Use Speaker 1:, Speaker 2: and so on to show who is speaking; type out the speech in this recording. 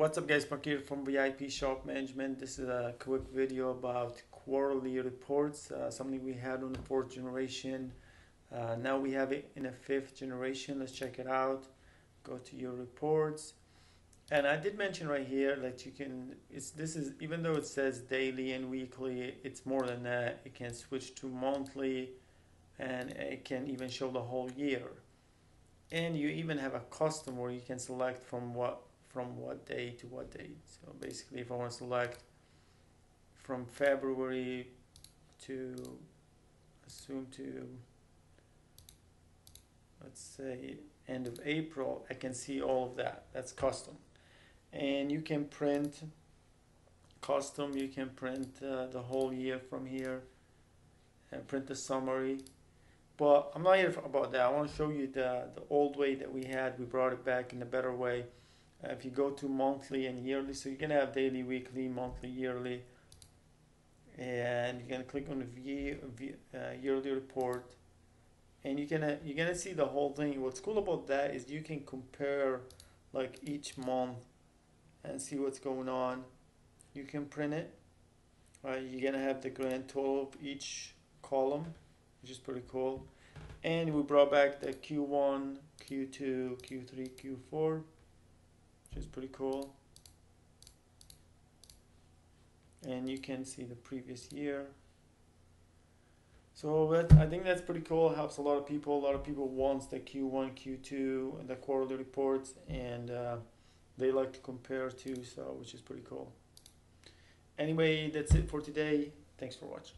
Speaker 1: what's up guys, Mark here from VIP Shop Management. This is a quick video about quarterly reports, uh, something we had on the fourth generation. Uh, now we have it in a fifth generation. Let's check it out. Go to your reports. And I did mention right here that you can, it's, this is, even though it says daily and weekly, it's more than that. It can switch to monthly and it can even show the whole year. And you even have a custom where you can select from what from what day to what date. So basically, if I want to select from February to assume to let's say end of April, I can see all of that. That's custom, and you can print custom. You can print uh, the whole year from here and print the summary. But I'm not here about that. I want to show you the the old way that we had. We brought it back in a better way if you go to monthly and yearly, so you're gonna have daily, weekly, monthly, yearly, and you're gonna click on the v, v, uh, yearly report, and you're gonna you're gonna see the whole thing. What's cool about that is you can compare like each month and see what's going on. You can print it. Right, you're gonna have the grand total of each column, which is pretty cool. And we brought back the Q1, Q2, Q3, Q4 which is pretty cool. And you can see the previous year. So I think that's pretty cool. Helps a lot of people. A lot of people wants the Q1, Q2, and the quarterly reports, and uh, they like to compare too. So which is pretty cool. Anyway, that's it for today. Thanks for watching.